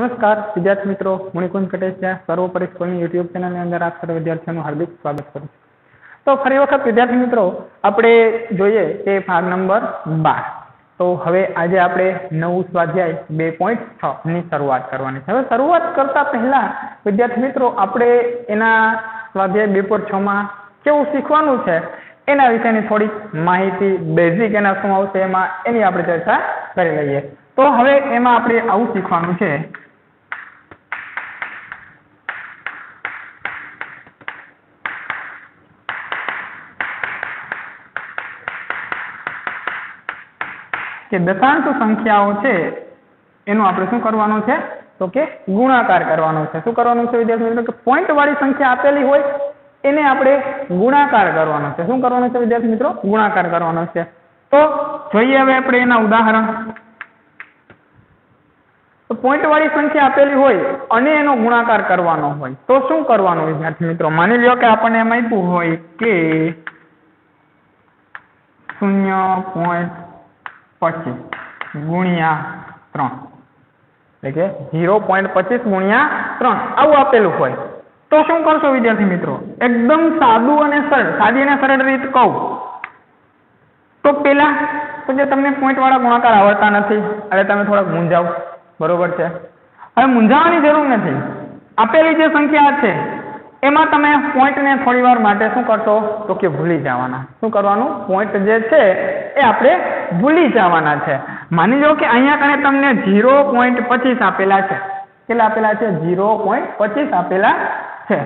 નમસ્કાર, વિદ્યાર્થી મિત્રો. મુનિકુંજ કટેચિયા સર્વોપરી સ્કૂલની યુટ્યુબ ચેનલની અંદર આપ સર્વ વિદ્યાર્થીઓનું હાર્દિક સ્વાગત કરું છું. તો ફરી વખત, વિદ્યાર્થી મિત્રો, આપણે જોઈએ કે ભાગ નંબર બાર. તો હવે આજે આપણે નવું સ્વાધ્યાય બે પોઈન્ટ છ ની શરૂઆત કરવાની છે. હવે શરૂઆત કરતા પહેલા, વિદ્યાર્થી મિત્રો, આપણે એના સ્વાધ્યાય બે પોઈન્ટ છ માં કેવું શીખવાનું છે, એના વિશેની થોડીક માહિતી બેઝિક એના શું આવશે એમાં, એની આપણે ચર્ચા કરી લઈએ. તો હવે એમાં આપણે આવું શીખવાનું છે. કે દશાંશ સંખ્યાઓ છે, એનું આપણે શું કરવાનું છે? તો કે ગુણાકાર કરવાનો છે. શું કરવાનું છે વિદ્યાર્થી મિત્રો? કે પોઈન્ટ વાળી સંખ્યા આપેલી હોય, એને આપણે ગુણાકાર કરવાનો છે. શું કરવાનું છે વિદ્યાર્થી મિત્રો? ગુણાકાર કરવાનો છે. તો જોઈએ હવે આપણે એના ઉદાહરણ. તો પોઈન્ટ વાળી સંખ્યા આપેલી હોય, અને એનો ગુણાકાર કરવાનો હોય. તો શું કરવાનું વિદ્યાર્થી મિત્રો? માની લ્યો કે આપણને એમ આપ્યું હોય કે શૂન્ય પોઈન્ટ પચીસ ગુણ્યા ત્રણ. એટલે કે ઝીરો પોઈન્ટ પચીસ ગુણ્યા ત્રણ. આવું આપેલું હોય. તો શું કરશો વિદ્યાર્થી મિત્રો? એકદમ સાદું અને સરળ. સાદી અને સરળ રીત કહું. તો પેલા, તો જે તમને પોઈન્ટ વાળા ગુણાકાર આવડતા નથી, એટલે તમે થોડાક મૂંઝાવ બરોબર છે? હવે મૂંઝાવાની જરૂર નથી. આપેલી જે સંખ્યા છે એમાં તમે પોઈન્ટને થોડીવાર માટે શું કરશો? તો કે ભૂલી જવાના. શું કરવાનું? પોઈન્ટ જે છે, એ આપણે ભૂલી જવાના છે. માની લો કે અહીંયા કણે તમને ઝીરો પોઈન્ટ પચીસ આપેલા છે. કેટલા આપેલા છે? ઝીરો પોઈન્ટ પચીસ આપેલા છે.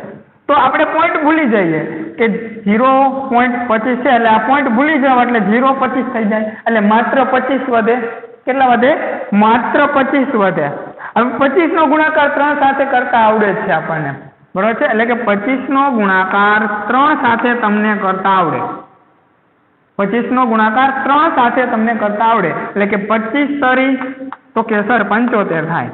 તો આપણે પોઈન્ટ ભૂલી જઈએ કે ઝીરો પોઈન્ટ પચીસ છે, એટલે આ પોઈન્ટ ભૂલી જાવ એટલે ઝીરો પચીસ થઈ જાય. એટલે માત્ર પચીસ વધે. કેટલા વધે? માત્ર પચીસ વધે. હવે પચીસ નો ગુણાકાર ત્રણ સાથે કરતા આવડે છે આપણને. બરોબર છે? એટલે કે પચીસનો ગુણાકાર ત્રણ સાથે તમને કરતા આવડે. પચીસનો ગુણાકાર ત્રણ સાથે તમને કરતા આવડે. એટલે કે પચીસ તરી તો કે સર પંચોતેર થાય.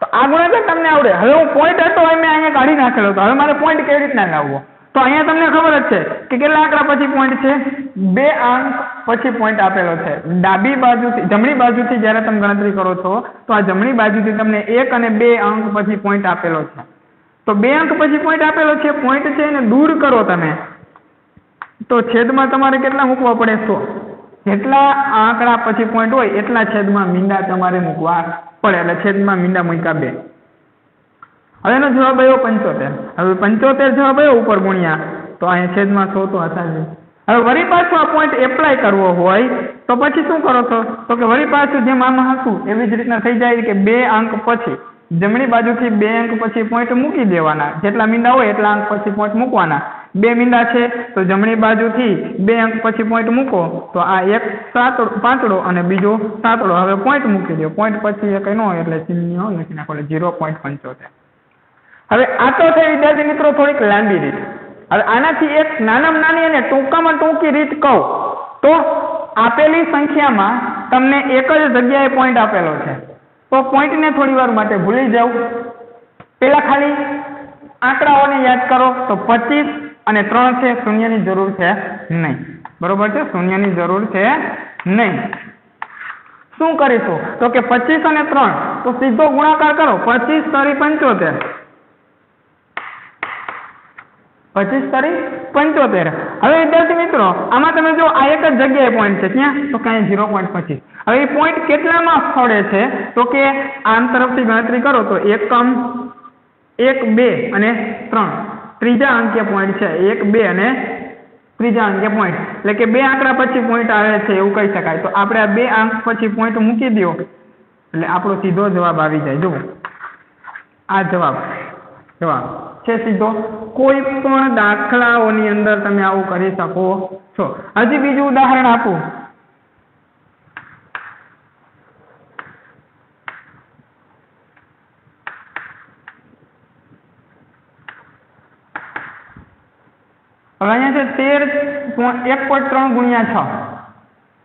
તો આ ગુણાકાર તમને આવડે. હવે હું પોઈન્ટ હતો એ મેં અહીંયા કાઢી નાખેલો હતો. હવે મારે પોઈન્ટ કેવી રીતના લાવવો? તો અહીંયા તમને ખબર જ છે કે કેટલા આંકડા પછી પોઈન્ટ છે? બે અંક પછી પોઈન્ટ આપેલો છે. ડાબી બાજુથી, જમણી બાજુથી જ્યારે તમે ગણતરી કરો છો, તો આ જમણી બાજુથી તમને એક અને બે અંક પછી પોઈન્ટ આપેલો છે. તો બે અંક પછી પોઈન્ટ આપેલો છે પોઈન્ટ છે એને દૂર કરો તમે. તો છેદમાં તમારે કેટલા મૂકવા પડે? સો. જેટલા આંકડા પછી પોઈન્ટ હોય, એટલા છેદમાં મીંડા તમારે મૂકવા પડે. એટલે છેદમાં મીંડા મૂક્યા બે. હવે એનો જવાબ આવ્યો પંચોતેર. હવે પંચોતેર જવાબ આવ્યો ઉપર ગુણ્યા. તો અહીંયા છેદમાં સો તો હતા જ હવે વળી પાછું આ પોઈન્ટ એપ્લાય કરવો હોય, તો પછી શું કરો છો? તો કે વળી પાછું જેમ આમાં હતું એવી જ રીતના થઈ જાય કે બે અંક પછી, જમણી બાજુથી બે અંક પછી પોઈન્ટ મૂકી દેવાના. જેટલા મીંડા હોય એટલા અંક પછી પોઈન્ટ મૂકવાના. બે મીંડા છે, તો જમણી બાજુથી બે અંક પછી પોઈન્ટ મૂકો, તો આ એક સાતડો, પાંચડો અને બીજો સાતડો. હવે પોઈન્ટ મૂકી દો. પોઈન્ટ પછી એ કંઈ ન હોય એટલે ચિહ્ન લખી નાખો એટલે ઝીરો પોઈન્ટ પંચોતેર. હવે આ તો થઈ વિદ્યાર્થી મિત્રો થોડીક લાંબી રીત. હવે આનાથી એક નાનામાં નાની અને ટૂંકામાં ટૂંકી રીત કહું, તો આપેલી સંખ્યામાં તમને એક જ જગ્યાએ પોઈન્ટ આપેલો છે. તો પોઈન્ટને થોડી વાર માટે ભૂલી જાવ પેલા ખાલી આંકડાઓને યાદ કરો, તો પચીસ અને ત્રણ છે, શૂન્યની જરૂર છે નહીં. બરોબર છે? શૂન્યની જરૂર છે નહીં. શું કરીશું? તો કે પચીસ અને ત્રણ, તો સીધો ગુણાકાર કરો. પચીસ તરી પંચોતેર. પચીસ તારીખ પંચોતેર. હવે વિદ્યાર્થી મિત્રો, આમાં તમે જો આ એક જ જગ્યાએ પોઈન્ટ છે. ક્યાં? તો કાંઈ ઝીરો પોઈન્ટ પચીસ. હવે એ પોઈન્ટ કેટલામાં સ્થળે છે? તો કે આમ તરફથી ગણતરી કરો તો એકમ, એક, બે અને ત્રણ. ત્રીજા અંકે પોઈન્ટ છે. એક, બે અને ત્રીજા અંકે પોઈન્ટ એટલે કે બે આંકડા પછી પોઈન્ટ આવે છે એવું કહી શકાય. તો આપણે આ બે અંક પછી પોઈન્ટ મૂકી દો એટલે આપણો સીધો જવાબ આવી જાય. જુઓ. આ જવાબ. જવાબ. છે સીધો? કોઈ પણ દાખલાઓની અંદર તમે આવું કરી શકો છો. હજી બીજું ઉદાહરણ આપું. હવે અહીંયા છે તેર એક પોઈન્ટ ત્રણ ગુણ્યા છ.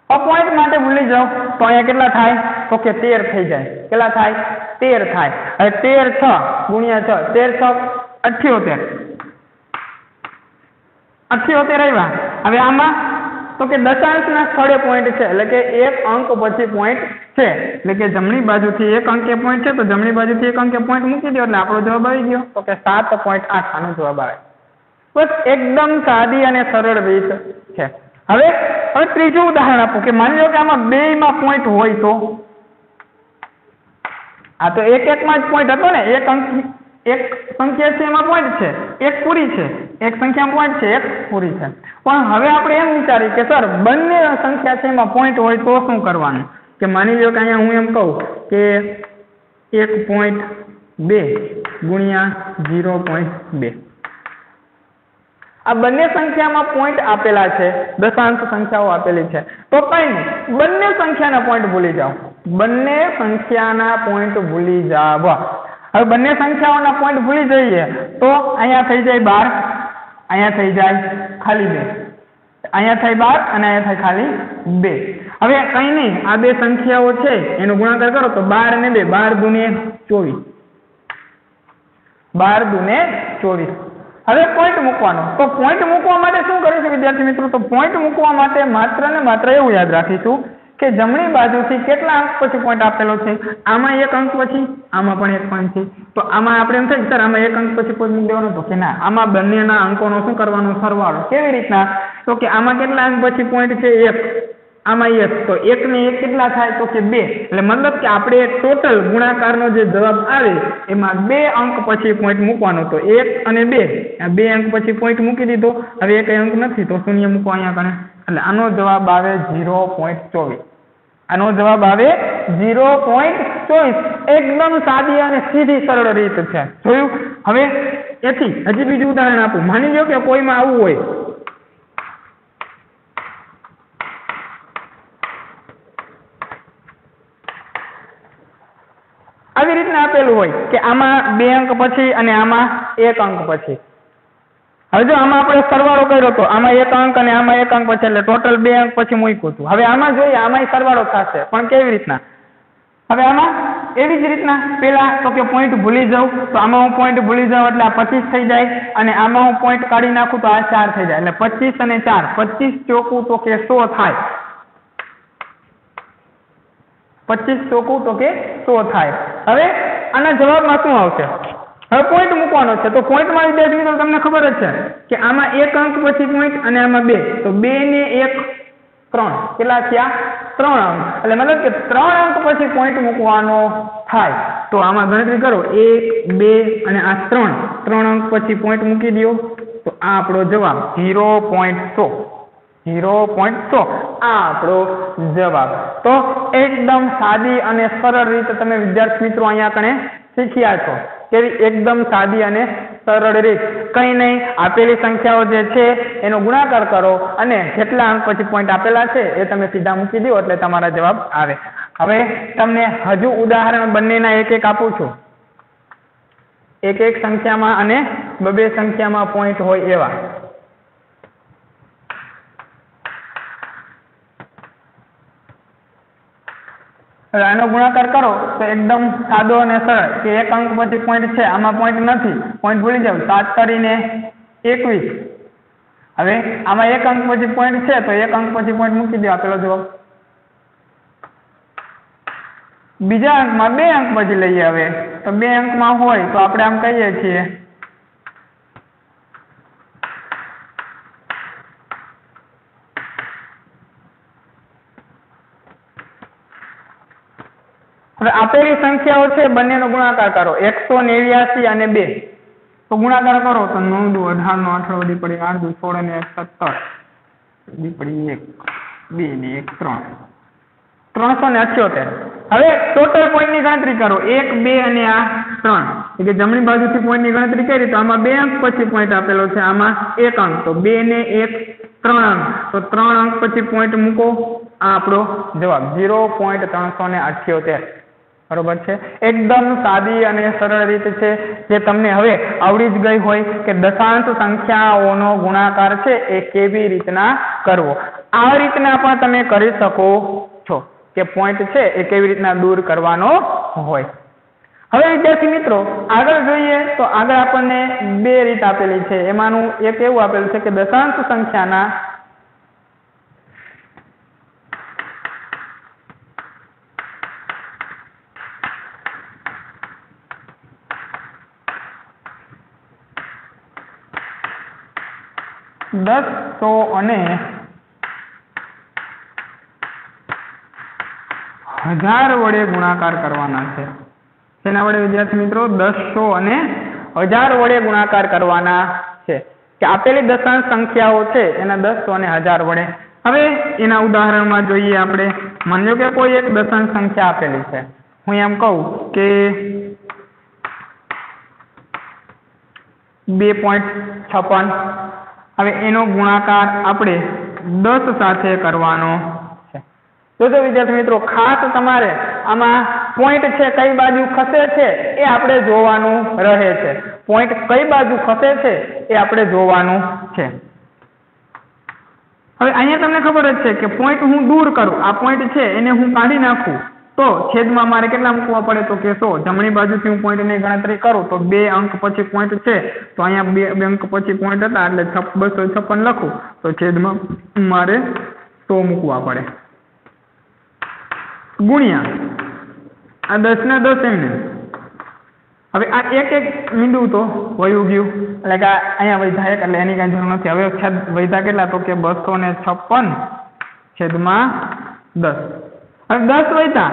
પોઈન્ટ માટે ભૂલી જાઓ. તો અહીંયા કેટલા થાય? તો કે તેર થઈ જાય. કેટલા થાય? તેર થાય. હવે તેર છ ગુણ્યા છ. તેર છ અઠ્યોતેર. અઠ્યોતેર આવ્યા હવે આમાં તો કે દશાંશના સ્થળે પોઈન્ટ છે, એટલે કે એક અંક પછી પોઈન્ટ છે. એટલે કે જમણી બાજુથી એક અંકે પોઈન્ટ છે, તો જમણી બાજુથી એક અંકે પોઈન્ટ મૂકી દો, એટલે આપણો જવાબ આવી ગયો. તો કે સાત પોઈન્ટ આઠ આનો જવાબ આવે. બસ એકદમ સાદી અને સરળ રીત છે. હવે હવે ત્રીજું ઉદાહરણ આપું, કે માની લો કે આમાં બેયમાં પોઈન્ટ હોય તો? આ તો એક એકમાં જ પોઈન્ટ હતો ને, એક અંક એક સંખ્યા છે એમાં પોઈન્ટ છે, એક પૂરી છે, એક સંખ્યામાં પોઈન્ટ છે, એક પૂરી છે. પણ હવે આપણે એમ વિચારીએ કે સર, બંને સંખ્યા છે એમાં પોઈન્ટ હોય તો શું કરવાનું? કે માની લો કે અહીંયા હું એમ કહું કે એક પોઈન્ટ બે ગુણ્યા ઝીરો પોઈન્ટ બે. આ બંને સંખ્યામાં પોઈન્ટ આપેલા છે, દશાંશ સંખ્યાઓ આપેલી છે. તો કઈ નહીં, બંને સંખ્યાના પોઈન્ટ ભૂલી જાઓ. બંને સંખ્યાના પોઈન્ટ ભૂલી જાવ હવે બંને સંખ્યાઓના પોઈન્ટ ભૂલી જઈએ તો અહીંયા થઈ જાય બાર, અહીંયા થઈ જાય ખાલી બે. અહીંયા થાય બાર અને અહીંયા થાય ખાલી બે. હવે કઈ નહીં, આ બે સંખ્યાઓ છે, એનો ગુણાકાર કરો તો બાર અને બે, બાર દુને ચોવીસ. બાર દુને ચોવીસ. હવે પોઈન્ટ મૂકવાનો. તો પોઈન્ટ મૂકવા માટે શું કરીશું વિદ્યાર્થી મિત્રો? તો પોઈન્ટ મૂકવા માટે માત્ર ને માત્ર એવું યાદ રાખીશું કે જમણી બાજુથી કેટલા અંક પછી પોઈન્ટ આપેલો છે? આમાં એક અંક પછી? આમાં પણ એક પોઈન્ટ છે. તો આમાં આપણે એમ થાય સર, આમાં એક અંક પછી પોઈન્ટ મૂકી દેવાનો તો કે ના. આમાં બંનેના અંકોનો શું કરવાનો? સરવાળો. કેવી રીતના? તો કે આમાં કેટલા અંક પછી પોઈન્ટ છે? એક. આમાં એક. તો એક ને એક કેટલા થાય? તો કે બે. એટલે મતલબ કે આપણે ટોટલ ગુણાકારનો જે જવાબ આવે, એમાં બે અંક પછી પોઈન્ટ મૂકવાનો. તો એક અને બે. બે અંક પછી પોઈન્ટ મૂકી દીધો. હવે એક અંક નથી. તો શૂન્ય મૂકો અહીંયા કણે. એટલે આનો જવાબ આવે ઝીરો પોઈન્ટ ચોવીસ. આનો જવાબ આવે ઝીરો પોઈન્ટ ચોવીસ. એકદમ સાદી અને સીધી સરળ રીત છે. જોયું? હવે એથી હજી બીજું ઉદાહરણ આપું. માની લો કે કોઈમાં આવું હોય. આવી રીતના આપેલું હોય કે આમાં બે અંક પછી અને આમાં એક અંક પછી. હવે જો આમાં આપણે સરવાળો કર્યો તો, આમાં એક અંક અને આમાં એક અંક પછી એટલે ટોટલ બે અંક પછી મૂક્યું હતું. હવે આમાં જોઈએ આમાં સરવાળો થશે. પણ કેવી રીતના? હવે આમાં એવી જ રીતના. પેલા તો કે પોઈન્ટ ભૂલી જાઉં, તો આમાં હું પોઈન્ટ ભૂલી જાઉં એટલે આ પચીસ થઈ જાય અને આમાં હું પોઈન્ટ કાઢી નાખું તો આ ચાર થઈ જાય. એટલે પચીસ અને ચાર, પચીસ ચોકું તો કે સો થાય. પચીસ ચોકું તો કે સો થાય. હવે આના જવાબમાં શું આવશે? હવે પોઈન્ટ મૂકવાનો છે. તો પોઈન્ટમાં વિદ્યાર્થી મિત્રો તમને ખબર જ છે કે આમાં એક અંક પછી પોઈન્ટ અને આમાં બે. તો બે ને એક ત્રણ. કેટલા થયા? ત્રણ અંક. એટલે મતલબ કે ત્રણ અંક પછી પોઈન્ટ મૂકવાનો થાય. તો આમાં ગણતરી કરો. એક, બે અને આ ત્રણ. ત્રણ અંક પછી પોઈન્ટ મૂકી દો તો આ આપણો જવાબ ઝીરો પોઈન્ટ સો. ઝીરો પોઈન્ટ સો. આ આપણો જવાબ. તો એકદમ સાદી અને સરળ રીતે તમે વિદ્યાર્થી મિત્રો અહીંયા કણે શીખ્યા છો. કેવી એકદમ સાદી અને સરળ રીત. કંઈ નહીં, આપેલી સંખ્યાઓ જે છે, એનો ગુણાકાર કરો અને જેટલા અંક પછી પોઈન્ટ આપેલા છે, એ તમે સીધા મૂકી દો એટલે તમારા જવાબ આવે. હવે તમને હજુ ઉદાહરણ બંનેના એક એક આપું છું. એક એક સંખ્યામાં અને બબે સંખ્યામાં પોઈન્ટ હોય એવા. આનો ગુણાકાર કરો તો એકદમ સાદો અને સરળ કે એક અંક પછી પોઈન્ટ છે, આમાં પોઈન્ટ નથી. પોઈન્ટ ભૂલી જાવ સાત કરીને એકવીસ. હવે આમાં એક અંક પછી પોઈન્ટ છે, તો એક અંક પછી પોઈન્ટ મૂકી દો. આપેલો જવાબ બીજા અંકમાં બે અંક પછી લઈએ હવે. તો બે અંકમાં હોય તો આપણે આમ કહીએ છીએ હવે આપેલી સંખ્યાઓ છે, બંનેનો ગુણાકાર કરો. એકસો નેવ્યાસી અને બે. તો ગુણાકાર કરો. તો નવ દુ અઢાર નો અઠાર વધી પડી. આઠ દુ સોળ અને એક સત્તર. વધી પડી એક, બે ને એક ત્રણ. ત્રણસો ને અઠ્યોતેર. હવે ટોટલ પોઈન્ટની ગણતરી કરો. એક, બે અને આ ત્રણ. એટલે જમણી બાજુથી પોઈન્ટની ગણતરી કરી, તો આમાં બે અંક પછી પોઈન્ટ આપેલો છે. આમાં એક અંક. તો બે ને એક ત્રણ. અંક તો ત્રણ અંક પછી પોઈન્ટ મૂકો. આ આપણો જવાબ. ઝીરો પોઈન્ટ ત્રણસો ને અઠ્યોતેર. બરોબર છે? એકદમ સાદી અને સરળ રીત છે જે તમને હવે આવડી જ ગઈ હોય કે દશાંશ સંખ્યાઓનો ગુણાકાર છે એ કેવી રીતના કરવો? આ રીતના પણ તમે કરી શકો છો કે પોઈન્ટ છે એ કેવી રીતના દૂર કરવાનો હોય. હવે વિદ્યાર્થી મિત્રો, આગળ જોઈએ તો આગળ આપણને બે રીત આપેલી છે. એમાંનું એક એવું આપેલું છે કે દશાંશ સંખ્યાના દસ સો અને હજાર વડે ગુણાકાર કરવાના છે. તેના વડે, વિદ્યાર્થી મિત્રો? દસસો અને હજાર વડે ગુણાકાર કરવાના છે. કે આપેલી દશાંશ સંખ્યાઓ છે, એના દસસો અને હજાર વડે. હવે એના ઉદાહરણમાં જોઈએ આપણે. માનજો કે કોઈ એક દશાંશ સંખ્યા આપેલી છે? હું એમ કહું કે બે પોઈન્ટ છપ્પન. હવે એનો ગુણાકાર આપણે દસ સાથે કરવાનો છે. તો જો વિદ્યાર્થી મિત્રો, ખાસ તમારે આમાં પોઈન્ટ છે, કઈ બાજુ ખસે છે એ આપણે જોવાનું રહે છે. પોઈન્ટ કઈ બાજુ ખસે છે એ આપણે જોવાનું છે. હવે અહીંયા તમને ખબર જ છે કે પોઈન્ટ હું દૂર કરું. આ પોઈન્ટ છે એને હું કાઢી નાખું. તો છેદમાં મારે કેટલા મૂકવા પડે? તો કે સો. જમણી બાજુથી હું પોઈન્ટની ગણતરી કરું, તો બે અંક પછી પોઈન્ટ છે. તો અહીંયા બે અંક પછી પોઈન્ટ હતા, એટલે છપ બસો છપ્પન લખું. તો છેદમાં મારે સો મૂકવા પડે. ગુણ્યા. આ દસ ને દસ એમને. હવે આ એક એક બિંદુ તો વયું ગયું. એટલે કે અહીંયા વૈધા એક, એટલે એની કાંઈ જરૂર નથી. હવે છેદ વૈધા કેટલા? તો કે બસો ને છપ્પન છેદમાં દસ. હવે દસ વૈધા.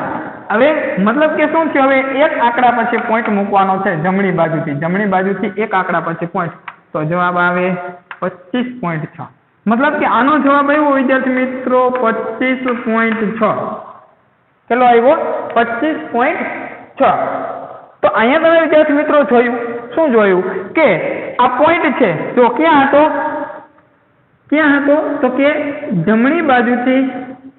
હવે મતલબ કે શું છે? હવે એક આંકડા પછી પોઈન્ટ મૂકવાનો છે જમણી બાજુથી. જમણી બાજુથી એક આંકડા પછી પોઈન્ટ તો જવાબ આવે પચીસ પોઈન્ટ છ. મતલબ કે આનો જવાબ આવ્યો વિદ્યાર્થી મિત્રો પચીસ પોઈન્ટ છ. કેટલો આવ્યો? પચીસ પોઈન્ટ છ. તો અહીંયા તમે વિદ્યાર્થી મિત્રો જોયું. શું જોયું? કે આ પોઈન્ટ છે. તો ક્યાં હતો? ક્યાં હતો? તો કે જમણી બાજુથી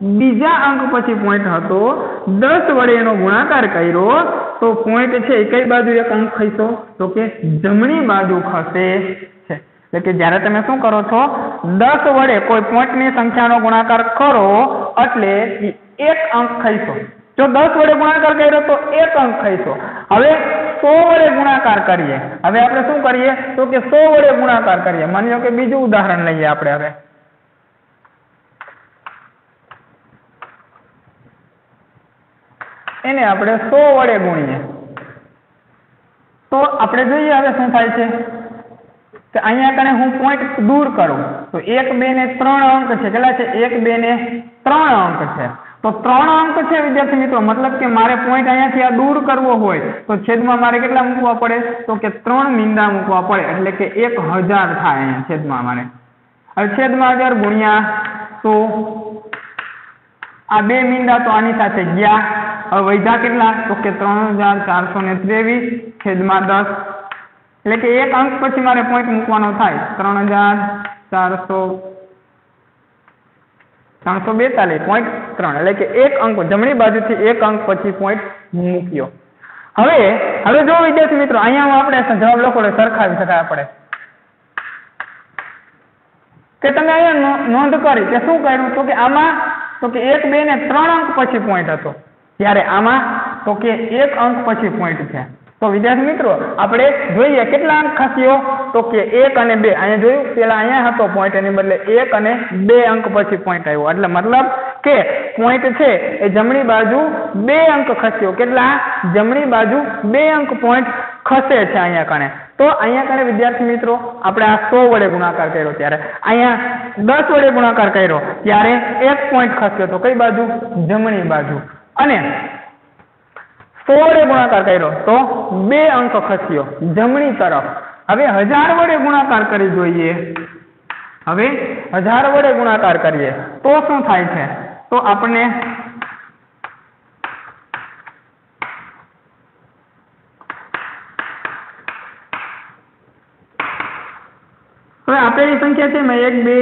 બીજા અંક પછી પોઈન્ટ હતો. દસ વડે એનો ગુણાકાર કર્યો, તો પોઈન્ટ છે એ કઈ બાજુ એક અંક ખસ્યો તો કે જમણી બાજુ ખસે છે. એટલે કે જ્યારે તમે શું કરો છો? દસ વડે કોઈ પોઈન્ટની સંખ્યાનો ગુણાકાર કરો, એટલે એક અંક ખઈશો જો દસ વડે ગુણાકાર કર્યો, તો એક અંક ખઈશો હવે સો વડે ગુણાકાર કરીએ. હવે આપણે શું કરીએ? તો કે સો વડે ગુણાકાર કરીએ. માની લો કે બીજું ઉદાહરણ લઈએ આપણે હવે. એને આપણે સો વડે ગુણીએ. તો આપણે જોઈએ હવે શું થાય છે? કે અહીંયા કણે હું પોઈન્ટ દૂર કરું. તો એક, બે ને ત્રણ અંક છે. કેટલા છે? એક, બે ને ત્રણ અંક છે. તો ત્રણ અંક છે, વિદ્યાર્થી મિત્રો. મતલબ કે મારે પોઈન્ટ અહીંયાથી આ દૂર કરવો હોય, તો છેદમાં મારે કેટલા મૂકવા પડે? તો કે ત્રણ મીંડા મૂકવા પડે. એટલે કે એક હજાર થાય અહીંયા છેદમાં મારે. હવે છેદમાં હજાર ગુણ્યા તો આ બે મીંડા તો આની સાથે ગયા. હવે વૈધા કેટલા? તો કે ત્રણ હજાર ચારસો ને ત્રેવીસ છેદમાં દસ. એટલે કે એક અંક પછી મારે પોઈન્ટ મૂકવાનો થાય. ત્રણ હજાર ચારસો ત્રણસો બેતાલીસ પોઈન્ટ ત્રણ. એટલે કે એક અંક જમણી બાજુથી એક અંક પછી પોઈન્ટ મૂક્યો. હવે હવે જો વિદ્યાર્થી મિત્રો, અહીંયા આપણે જવાબ લખો સરખાવી શકાય આપણે. કે તમે અહીંયા નોંધ કરી કે શું કર્યું? તો કે આમાં, તો કે એક, બે ને ત્રણ અંક પછી પોઈન્ટ હતો. ત્યારે આમાં તો કે એક અંક પછી પોઈન્ટ છે. તો વિદ્યાર્થી મિત્રો, આપણે જોઈએ કેટલા અંક ખસ્યો? તો કે એક અને બે. અહીંયા જોયું, પેલા અહીંયા હતો પોઈન્ટ એની બદલે એક અને બે અંક પછી પોઈન્ટ આવ્યો. એટલે મતલબ કે પોઈન્ટ છે એ જમણી બાજુ બે અંક ખસ્યો. કેટલા? જમણી બાજુ બે અંક પોઈન્ટ ખસે છે અહીંયા કણે. તો અહીંયા કણે વિદ્યાર્થી મિત્રો, આપણે આ સો વડે ગુણાકાર કર્યો ત્યારે. અહીંયા દસ વડે ગુણાકાર કર્યો. ત્યારે એક પોઈન્ટ ખસ્યો. તો કઈ બાજુ? જમણી બાજુ. અને સોળે ગુણાકાર કર્યો તો બે અંક ખસ્યો જમણી તરફ. હવે હજાર વડે ગુણાકાર કરી જોઈએ. હવે હજાર વડે ગુણાકાર કરીએ. તો શું થાય છે? તો આપણને હવે આપેલી સંખ્યા છે મેં એક, બે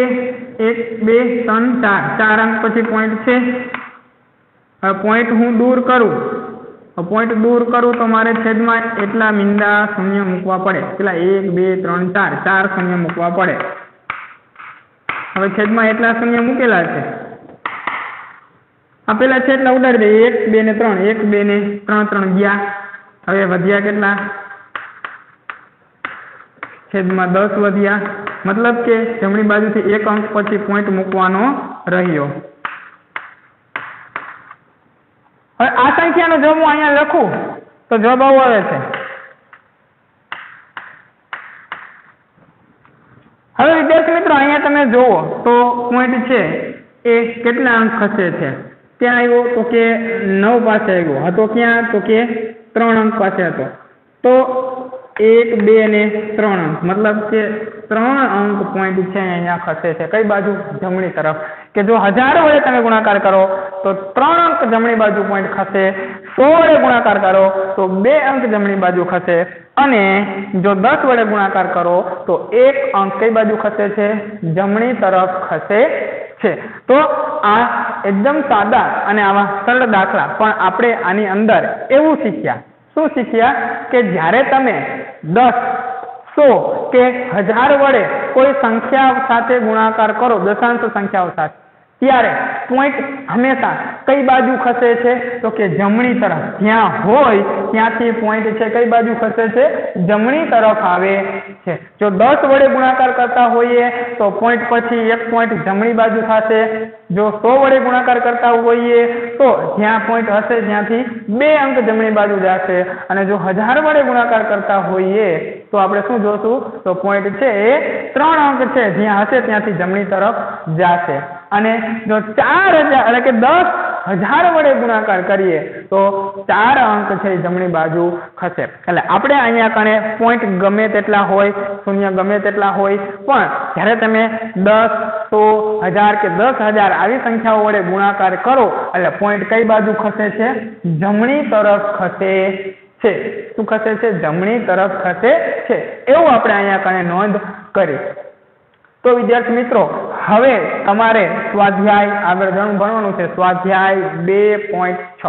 એક, બે, ત્રણ, ચાર. ચાર અંક પછી પોઈન્ટ છે. હવે પોઈન્ટ હું દૂર કરું. પોઈન્ટ દૂર કરું તો મારે છેદમાં એટલા મીંડા શૂન્ય મૂકવા પડે. કેટલા? એક, બે, ત્રણ, ચાર. ચાર શૂન્ય મૂકવા પડે. હવે છેદમાં એટલા શૂન્ય મૂકેલા છે. આપેલા છે એટલા ઉડાડી દઈએ. એક, બે ને ત્રણ. એક, બે ને ત્રણ ત્રણ ગયા. હવે વધ્યા કેટલા? છેદમાં દસ વધ્યા. મતલબ કે જમણી બાજુથી એક અંક પછી પોઈન્ટ મૂકવાનો રહ્યો. હવે આ સંખ્યાનો જો હું અહીંયા લખું તો જવાબ આવો આવે છે. હવે વિદ્યાર્થી મિત્રો, અહીંયા તમે જુઓ તો પોઈન્ટ છે એ કેટલા અંક ખસે છે? ક્યાં આવ્યો તો કે નવ પાસે આવ્યો. હતો ક્યાં? તો કે ત્રણ અંક પાસે હતો. તો એક, બે ને ત્રણ અંક. મતલબ કે ત્રણ અંક પોઈન્ટ છે અહીંયા ખસે છે. કઈ બાજુ? જમણી તરફ. કે જો હજાર વડે તમે ગુણાકાર કરો, તો ત્રણ અંક જમણી બાજુ પોઈન્ટ ખસે, સો વડે ગુણાકાર કરો, તો બે અંક જમણી બાજુ ખસે. અને જો દસ વડે ગુણાકાર કરો, તો એક અંક કઈ બાજુ ખસે છે? જમણી તરફ ખસે છે. તો આ એકદમ સાદા અને આવા સરળ દાખલા, પણ આપણે આની અંદર એવું શીખ્યા. શું શીખ્યા? કે જ્યારે તમે દસ સો કે હજાર વડે કોઈ સંખ્યા સાથે ગુણાકાર કરો દશાંશ સંખ્યાઓ સાથે. ત્યારે પોઈન્ટ હંમેશા કઈ બાજુ ખસે છે? તો કે જમણી તરફ. જ્યાં હોય, ત્યાંથી પોઈન્ટ છે કઈ બાજુ ખસે છે? જમણી તરફ આવે છે. જો દસ વડે ગુણાકાર કરતા હોઈએ, તો પોઈન્ટ પછી એક પોઈન્ટ જમણી બાજુ થશે. જો સો વડે ગુણાકાર કરતા હોઈએ, તો જ્યાં પોઈન્ટ હશે, ત્યાંથી બે અંક જમણી બાજુ જશે. અને જો હજાર વડે ગુણાકાર કરતા હોઈએ, તો આપણે શું જોશું? તો પોઈન્ટ છે એ ત્રણ અંક છે. જ્યાં હશે, ત્યાંથી જમણી તરફ જશે. અને જો ચાર હજાર, એટલે કે દસ હજાર વડે ગુણાકાર કરીએ, તો ચાર અંક છે જમણી બાજુ ખસે. એટલે આપણે અહીંયા કણે પોઈન્ટ ગમે તેટલા હોય, શૂન્ય ગમે તેટલા હોય, પણ જ્યારે તમે દસ, સો હજાર કે દસ હજાર આવી સંખ્યાઓ વડે ગુણાકાર કરો, એટલે પોઈન્ટ કઈ બાજુ ખસે છે? જમણી તરફ ખસે છે. શું ખસે છે? જમણી તરફ ખસે છે. એવું આપણે અહીંયા કણે નોંધ કરી. તો વિદ્યાર્થી મિત્રો હવે તમારે સ્વાધ્યાય આગળ ઘણું ભણવાનું છે. સ્વાધ્યાય બે પોઈન્ટ છ.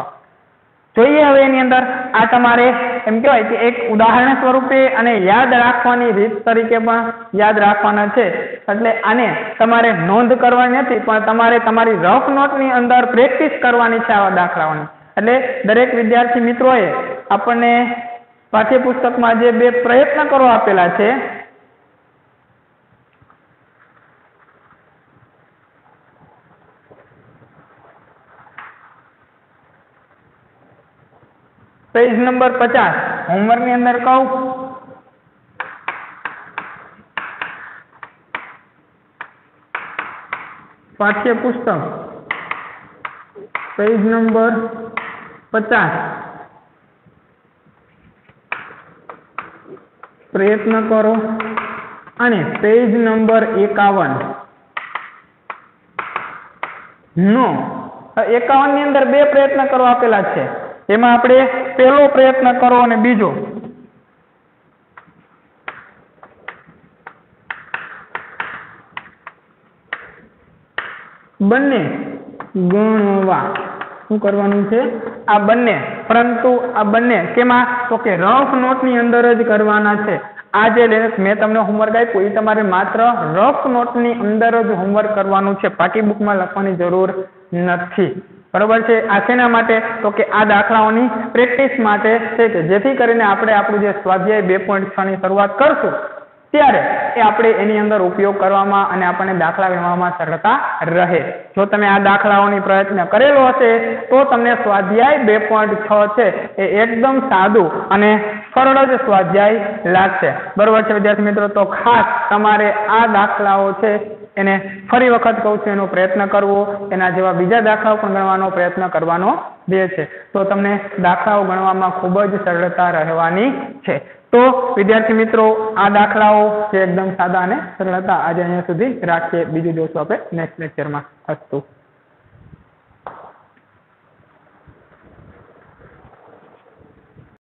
જોઈએ હવે એની અંદર આ તમારે એમ કહેવાય કે એક ઉદાહરણ સ્વરૂપે અને યાદ રાખવાની રીત તરીકે પણ યાદ રાખવાના છે. એટલે આને તમારે નોંધ કરવાની નથી, પણ તમારે તમારી રફ નોટની અંદર પ્રેક્ટિસ કરવાની છે આવા દાખલાઓની. એટલે દરેક વિદ્યાર્થી મિત્રોએ આપણને પાઠ્યપુસ્તકમાં જે બે પ્રયત્ન કરો આપેલા છે પેજ નંબર પચાસ. હોમવર્કની અંદર કહું. પાઠ્યપુસ્તક. પેજ નંબર પચાસ. પ્રયત્ન કરો. અને પેજ નંબર એકાવન. નો. એકાવનની અંદર બે પ્રયત્ન કરવા આપેલા છે. એમાં આપણે પહેલો પ્રયત્ન કરો અને બીજો. બંને ગણવા. શું કરવાનું છે? આ બંને, પરંતુ આ બંને કેમાં? તો કે રફ નોટની અંદર જ કરવાના છે. આ જે મેં તમને હોમવર્ક આપ્યું, એ તમારે માત્ર રફ નોટની અંદર જ હોમવર્ક કરવાનું છે. પાકી બુકમાં લખવાની જરૂર નથી. બરોબર છે? આ શેના માટે? તો કે આ દાખલાઓની પ્રેક્ટિસ માટે છે કે જેથી કરીને આપણે આપણું જે સ્વાધ્યાય બે પોઈન્ટ છ ની શરૂઆત કરશું. ત્યારે એ આપણે એની અંદર ઉપયોગ કરવામાં અને આપણને દાખલા ગણવામાં સરળતા રહે. જો તમે આ દાખલાઓની પ્રયત્ન કરેલો હશે, તો તમને સ્વાધ્યાય બે પોઈન્ટ છ છે, એ એકદમ સાદું અને સરળ જ સ્વાધ્યાય લાગશે. બરોબર છે વિદ્યાર્થી મિત્રો, તો ખાસ તમારે આ દાખલાઓ છે, એને ફરી વખત કહું છું, એનો પ્રયત્ન કરવો, એના જેવા બીજા દાખલાઓ પણ ગણવાનો પ્રયત્ન કરવાનો દે છે. તો તમને દાખલાઓ ગણવામાં ખૂબ જ સરળતા રહેવાની છે. તો વિદ્યાર્થી મિત્રો, આ દાખલાઓ જે એકદમ સાદા અને સરળ હતા આજે અહીંયા સુધી રાખીએ. બીજું જોશું આપણે નેક્સ્ટ લેક્ચરમાં અસ્તુ